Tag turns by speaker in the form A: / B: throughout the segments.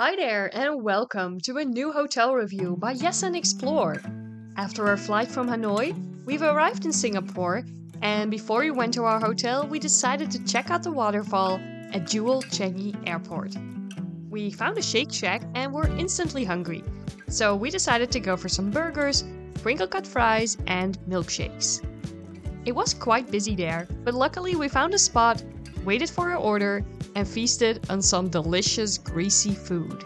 A: Hi there, and welcome to a new hotel review by Yes and Explore. After our flight from Hanoi, we've arrived in Singapore, and before we went to our hotel, we decided to check out the waterfall at Jewel Changi Airport. We found a Shake Shack and were instantly hungry, so we decided to go for some burgers, crinkle cut fries, and milkshakes. It was quite busy there, but luckily we found a spot, waited for our order, and feasted on some delicious greasy food.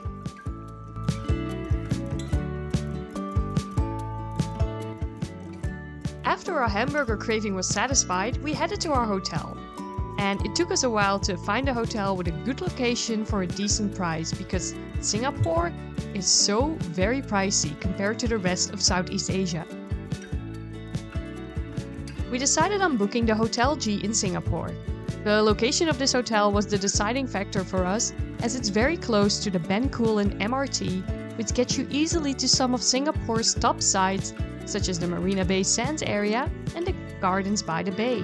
A: After our hamburger craving was satisfied, we headed to our hotel. And it took us a while to find a hotel with a good location for a decent price because Singapore is so very pricey compared to the rest of Southeast Asia. We decided on booking the Hotel G in Singapore, the location of this hotel was the deciding factor for us, as it's very close to the Bencoolen MRT, which gets you easily to some of Singapore's top sites, such as the Marina Bay Sands area and the Gardens by the Bay.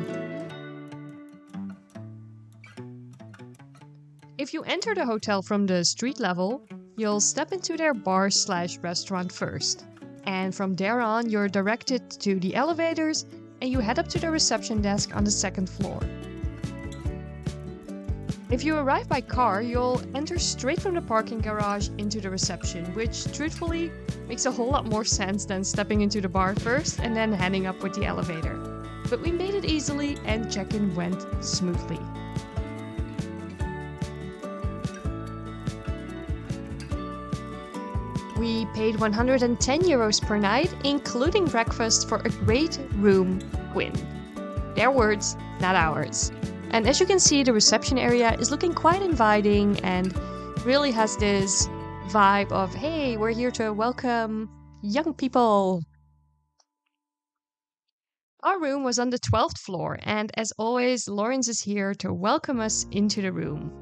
A: If you enter the hotel from the street level, you'll step into their bar slash restaurant first. And from there on, you're directed to the elevators and you head up to the reception desk on the second floor. If you arrive by car, you'll enter straight from the parking garage into the reception, which truthfully makes a whole lot more sense than stepping into the bar first and then heading up with the elevator. But we made it easily and check in went smoothly. We paid 110 euros per night, including breakfast, for a great room win. Their words, not ours. And as you can see, the reception area is looking quite inviting and really has this vibe of, hey, we're here to welcome young people. Our room was on the 12th floor, and as always, Lawrence is here to welcome us into the room.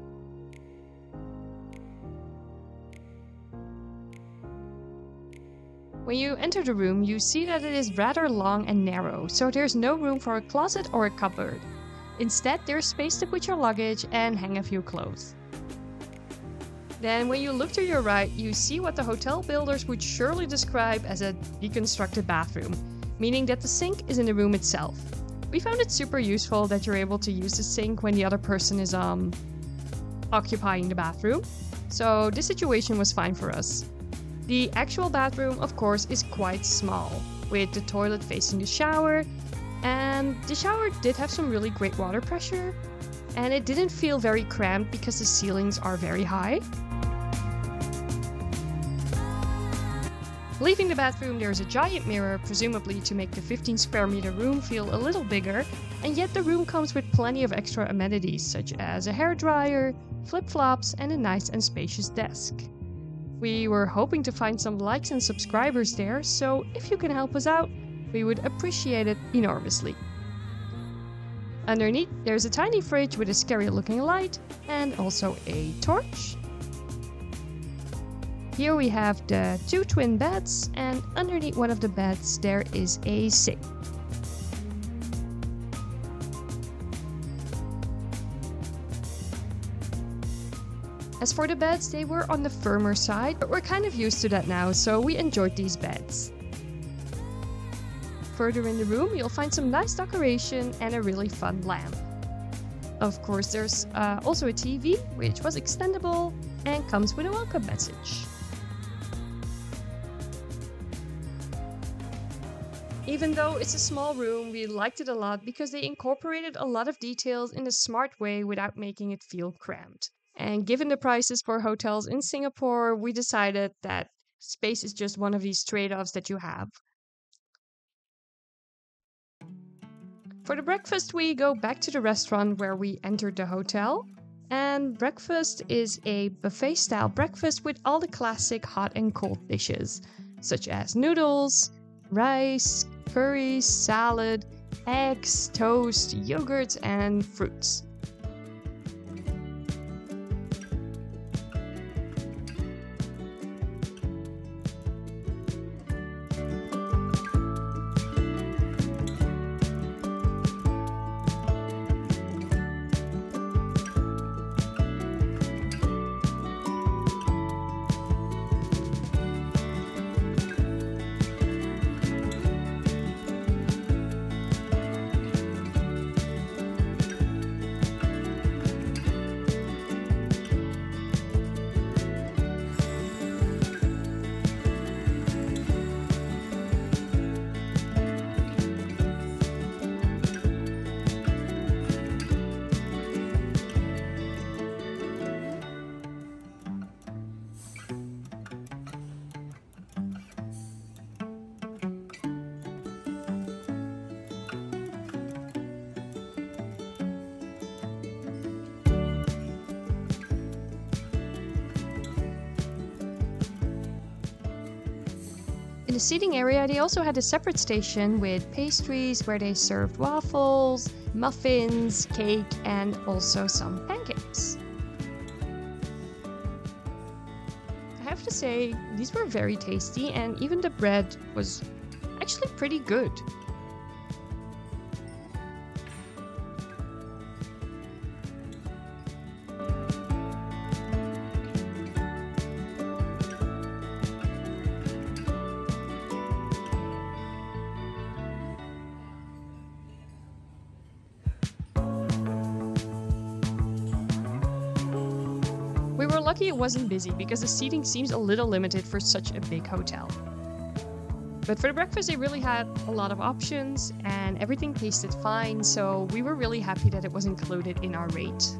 A: When you enter the room, you see that it is rather long and narrow, so there's no room for a closet or a cupboard. Instead, there's space to put your luggage and hang a few clothes. Then, when you look to your right, you see what the hotel builders would surely describe as a deconstructed bathroom, meaning that the sink is in the room itself. We found it super useful that you're able to use the sink when the other person is um occupying the bathroom. So this situation was fine for us. The actual bathroom, of course, is quite small, with the toilet facing the shower and the shower did have some really great water pressure, and it didn't feel very cramped because the ceilings are very high. Leaving the bathroom, there's a giant mirror, presumably to make the 15 square meter room feel a little bigger, and yet the room comes with plenty of extra amenities such as a hair dryer, flip flops, and a nice and spacious desk. We were hoping to find some likes and subscribers there, so if you can help us out, we would appreciate it enormously. Underneath, there's a tiny fridge with a scary looking light and also a torch. Here we have the two twin beds, and underneath one of the beds, there is a sink. As for the beds, they were on the firmer side, but we're kind of used to that now, so we enjoyed these beds. Further in the room, you'll find some nice decoration and a really fun lamp. Of course, there's uh, also a TV, which was extendable and comes with a welcome message. Even though it's a small room, we liked it a lot because they incorporated a lot of details in a smart way without making it feel cramped. And given the prices for hotels in Singapore, we decided that space is just one of these trade offs that you have. For the breakfast, we go back to the restaurant where we entered the hotel. And breakfast is a buffet style breakfast with all the classic hot and cold dishes, such as noodles, rice, curries, salad, eggs, toast, yogurts, and fruits. In the seating area, they also had a separate station with pastries where they served waffles, muffins, cake, and also some pancakes. I have to say, these were very tasty, and even the bread was actually pretty good. Lucky it wasn't busy because the seating seems a little limited for such a big hotel. But for the breakfast, they really had a lot of options and everything tasted fine, so we were really happy that it was included in our rate.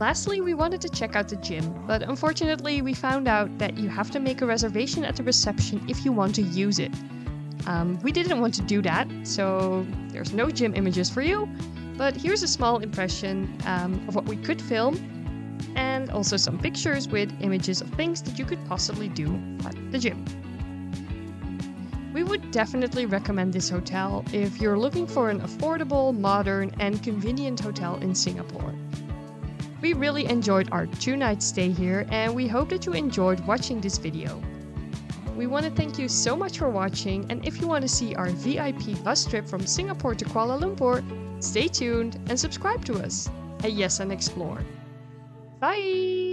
A: Lastly, we wanted to check out the gym, but unfortunately, we found out that you have to make a reservation at the reception if you want to use it. Um, we didn't want to do that, so there's no gym images for you, but here's a small impression um, of what we could film and also some pictures with images of things that you could possibly do at the gym. We would definitely recommend this hotel if you're looking for an affordable, modern, and convenient hotel in Singapore. We really enjoyed our two night stay here and we hope that you enjoyed watching this video. We want to thank you so much for watching and if you want to see our VIP bus trip from Singapore to Kuala Lumpur, stay tuned and subscribe to us at Yes and Explore. Bye!